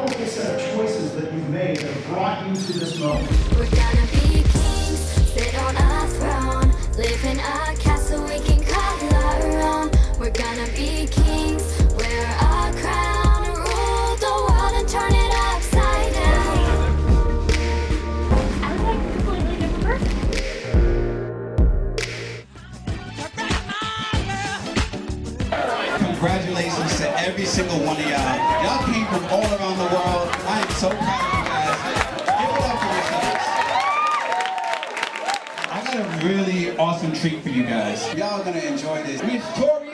powerful set of choices that you've made that brought you to this moment. Every single one of y'all. Y'all came from all around the world. I am so proud of you guys. Give it up for yourselves. I got a really awesome treat for you guys. Y'all are gonna enjoy this. Miss Tori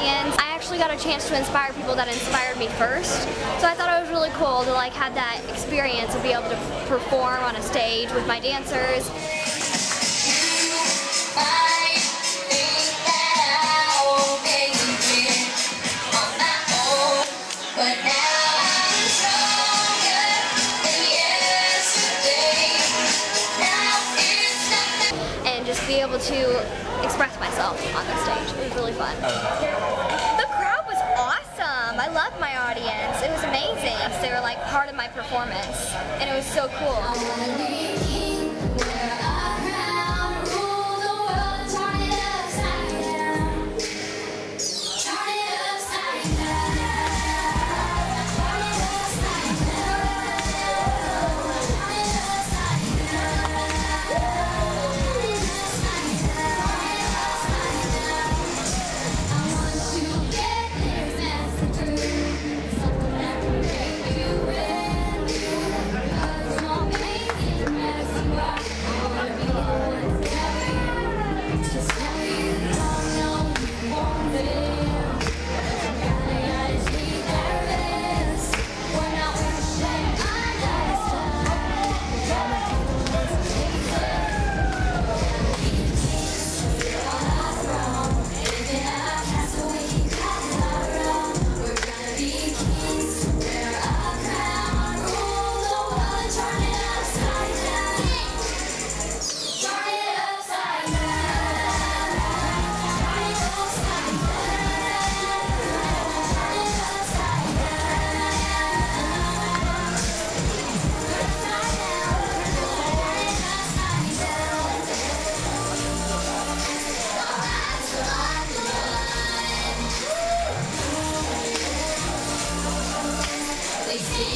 audience. I actually got a chance to inspire people that inspired me first. So I thought it was really cool to like have that experience and be able to perform on a stage with my dancers. And just be able to express myself on the stage. It was really fun. The crowd was awesome. I loved my audience. It was amazing. They were like part of my performance, and it was so cool.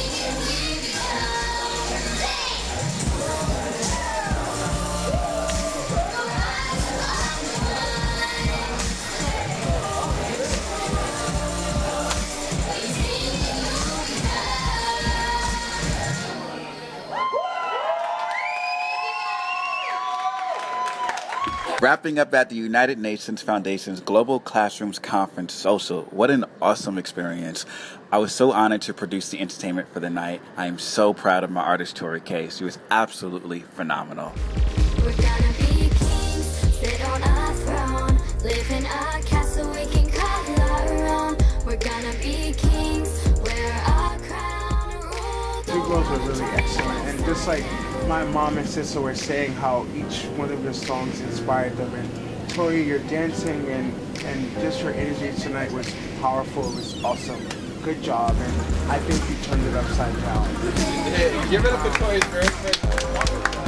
Yeah. Wrapping up at the United Nations Foundation's Global Classrooms Conference Social. What an awesome experience. I was so honored to produce the entertainment for the night. I am so proud of my artist, Tori Kay's. She was absolutely phenomenal. Just like my mom and sister were saying, how each one of your songs inspired them. And Tori, your dancing and and just your energy tonight was powerful. It was awesome. Good job, and I think you turned it upside down. Give it up for Tori's very.